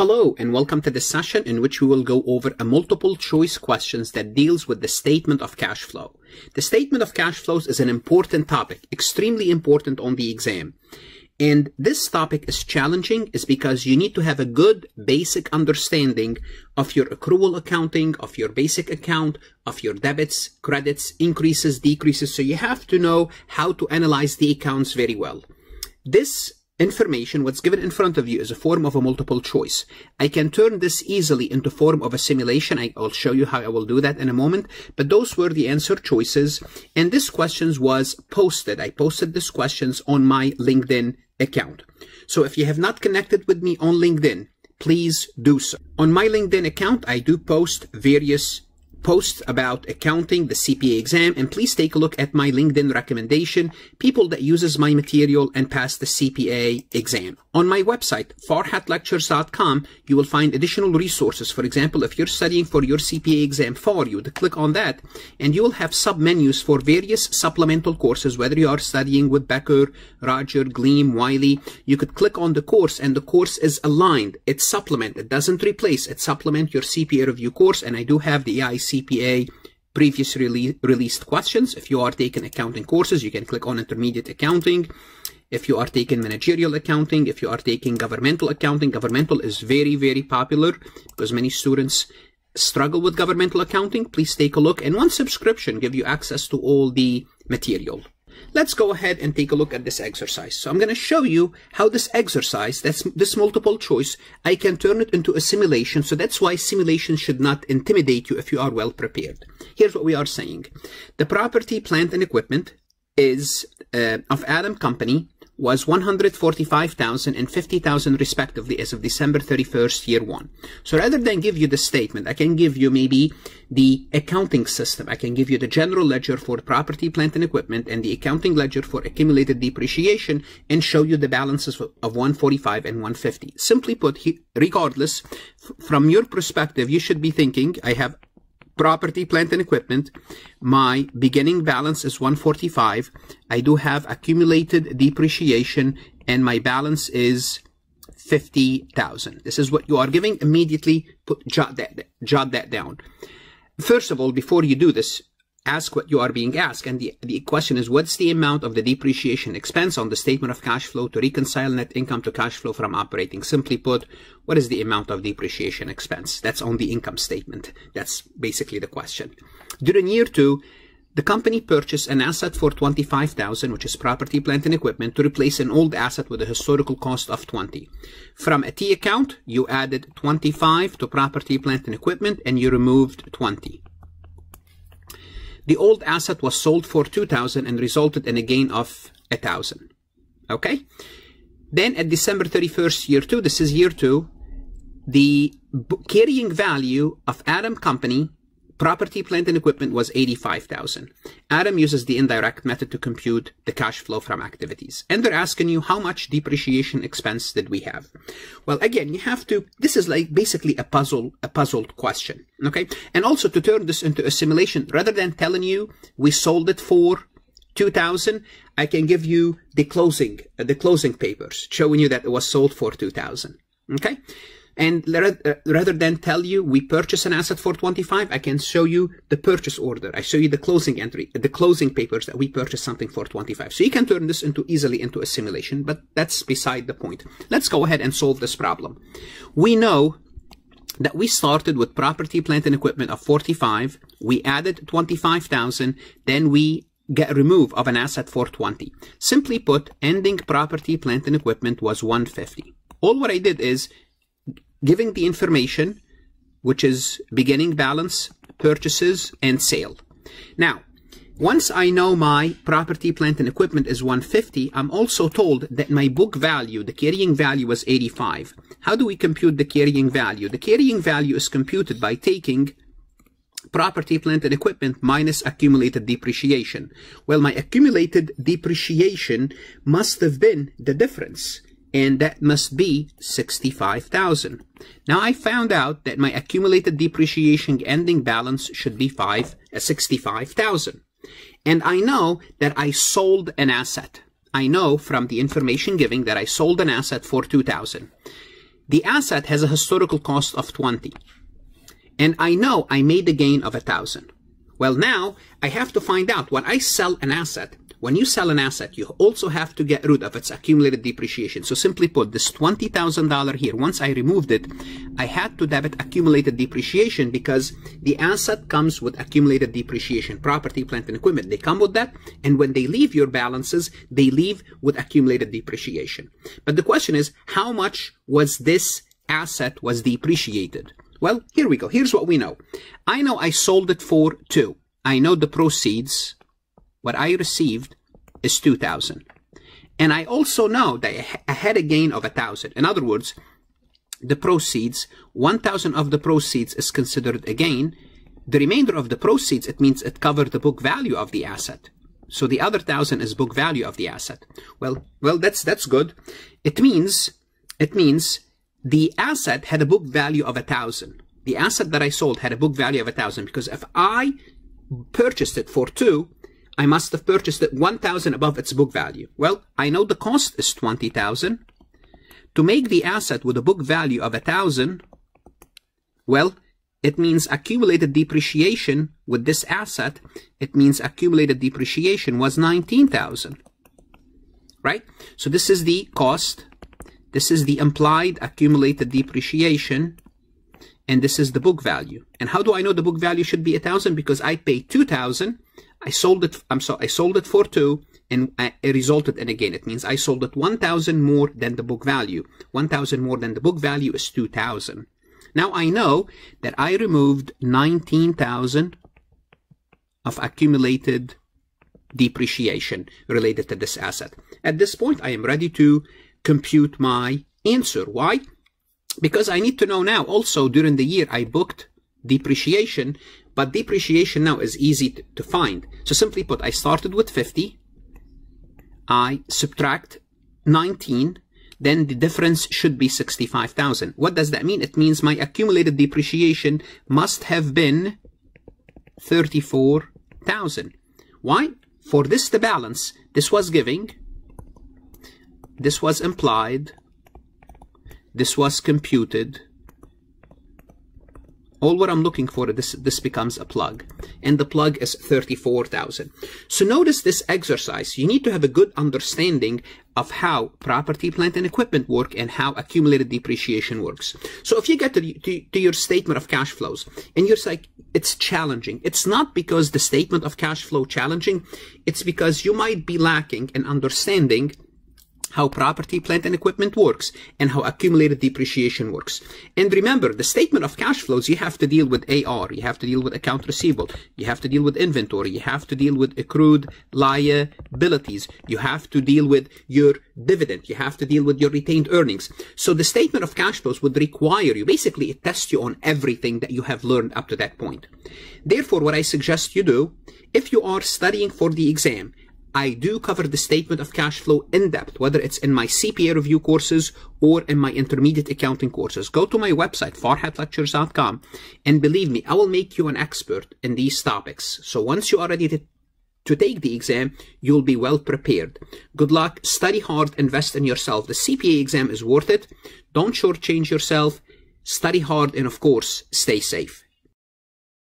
Hello and welcome to this session in which we will go over a multiple choice questions that deals with the statement of cash flow. The statement of cash flows is an important topic, extremely important on the exam. And this topic is challenging is because you need to have a good basic understanding of your accrual accounting, of your basic account, of your debits, credits, increases, decreases. So you have to know how to analyze the accounts very well. This information, what's given in front of you is a form of a multiple choice. I can turn this easily into form of a simulation. I will show you how I will do that in a moment. But those were the answer choices. And this questions was posted. I posted this questions on my LinkedIn account. So if you have not connected with me on LinkedIn, please do so. On my LinkedIn account, I do post various posts about accounting, the CPA exam, and please take a look at my LinkedIn recommendation, people that uses my material and pass the CPA exam. On my website, farhatlectures.com, you will find additional resources. For example, if you're studying for your CPA exam for you, to click on that, and you will have sub-menus for various supplemental courses, whether you are studying with Becker, Roger, Gleim, Wiley, you could click on the course and the course is aligned. It's supplement. It doesn't replace. It supplement your CPA review course, and I do have the EIC CPA previously released questions. If you are taking accounting courses, you can click on intermediate accounting. If you are taking managerial accounting, if you are taking governmental accounting, governmental is very, very popular because many students struggle with governmental accounting. Please take a look and one subscription give you access to all the material. Let's go ahead and take a look at this exercise. So I'm going to show you how this exercise, that's this multiple choice, I can turn it into a simulation. So that's why simulation should not intimidate you if you are well prepared. Here's what we are saying. The property, plant, and equipment is uh, of Adam Company was 145,000 and 50,000 respectively as of December 31st, year one. So rather than give you the statement, I can give you maybe the accounting system. I can give you the general ledger for property, plant, and equipment and the accounting ledger for accumulated depreciation and show you the balances of 145 and 150. Simply put, regardless, from your perspective, you should be thinking, I have property, plant, and equipment. My beginning balance is 145. I do have accumulated depreciation and my balance is 50,000. This is what you are giving. Immediately put, jot that, jot that down. First of all, before you do this, ask what you are being asked. And the, the question is, what's the amount of the depreciation expense on the statement of cash flow to reconcile net income to cash flow from operating? Simply put, what is the amount of depreciation expense? That's on the income statement. That's basically the question. During year two, the company purchased an asset for 25,000, which is property, plant, and equipment, to replace an old asset with a historical cost of 20. From a T account, you added 25 to property, plant, and equipment, and you removed 20. The old asset was sold for 2,000 and resulted in a gain of 1,000. Okay? Then at December 31st, year 2, this is year 2, the carrying value of Adam Company Property, plant, and equipment was 85,000. Adam uses the indirect method to compute the cash flow from activities. And they're asking you how much depreciation expense did we have? Well, again, you have to, this is like basically a puzzle, a puzzled question. Okay. And also to turn this into a simulation, rather than telling you we sold it for 2000, I can give you the closing, uh, the closing papers showing you that it was sold for 2000. Okay. And uh, rather than tell you we purchase an asset for 25, I can show you the purchase order. I show you the closing entry, the closing papers that we purchased something for 25. So you can turn this into easily into a simulation, but that's beside the point. Let's go ahead and solve this problem. We know that we started with property, plant, and equipment of 45. We added 25,000. Then we get a remove of an asset for 20. Simply put, ending property, plant, and equipment was 150. All what I did is giving the information, which is beginning balance, purchases, and sale. Now, once I know my property, plant, and equipment is 150, I'm also told that my book value, the carrying value was 85. How do we compute the carrying value? The carrying value is computed by taking property, plant, and equipment minus accumulated depreciation. Well, my accumulated depreciation must have been the difference and that must be 65,000. Now I found out that my accumulated depreciation ending balance should be 5 uh, 65,000. And I know that I sold an asset. I know from the information giving that I sold an asset for 2,000. the asset has a historical cost of 20. And I know I made a gain of a thousand. Well, now I have to find out when I sell an asset, when you sell an asset, you also have to get rid of its accumulated depreciation. So simply put, this $20,000 here, once I removed it, I had to debit accumulated depreciation because the asset comes with accumulated depreciation, property, plant, and equipment. They come with that. And when they leave your balances, they leave with accumulated depreciation. But the question is, how much was this asset was depreciated? Well, here we go. Here's what we know. I know I sold it for two. I know the proceeds what I received is 2000 and I also know that I had a gain of a thousand. In other words, the proceeds, 1000 of the proceeds is considered a gain. The remainder of the proceeds, it means it covered the book value of the asset. So the other thousand is book value of the asset. Well, well, that's, that's good. It means, it means the asset had a book value of a thousand. The asset that I sold had a book value of a thousand because if I purchased it for two, I must have purchased it 1,000 above its book value. Well, I know the cost is 20,000. To make the asset with a book value of 1,000, well, it means accumulated depreciation with this asset, it means accumulated depreciation was 19,000. Right? So this is the cost. This is the implied accumulated depreciation. And this is the book value. And how do I know the book value should be 1,000? Because I paid 2,000 I sold it, I'm sorry, I sold it for two and it resulted in a gain. It means I sold it 1,000 more than the book value. 1,000 more than the book value is 2,000. Now I know that I removed 19,000 of accumulated depreciation related to this asset. At this point, I am ready to compute my answer. Why? Because I need to know now also during the year I booked depreciation but depreciation now is easy to find. So simply put, I started with 50. I subtract 19. Then the difference should be 65,000. What does that mean? It means my accumulated depreciation must have been 34,000. Why? For this to balance, this was giving, this was implied, this was computed, all what I'm looking for, this, this becomes a plug. And the plug is 34,000. So notice this exercise. You need to have a good understanding of how property, plant, and equipment work and how accumulated depreciation works. So if you get to, to, to your statement of cash flows and you're like, it's challenging. It's not because the statement of cash flow challenging. It's because you might be lacking an understanding how property, plant, and equipment works, and how accumulated depreciation works. And remember, the statement of cash flows, you have to deal with AR, you have to deal with account receivable, you have to deal with inventory, you have to deal with accrued liabilities, you have to deal with your dividend, you have to deal with your retained earnings. So the statement of cash flows would require you, basically it tests you on everything that you have learned up to that point. Therefore, what I suggest you do, if you are studying for the exam, I do cover the statement of cash flow in depth, whether it's in my CPA review courses or in my intermediate accounting courses. Go to my website, farhatlectures.com, and believe me, I will make you an expert in these topics. So once you are ready to, to take the exam, you'll be well prepared. Good luck, study hard, invest in yourself. The CPA exam is worth it. Don't shortchange yourself, study hard, and of course, stay safe.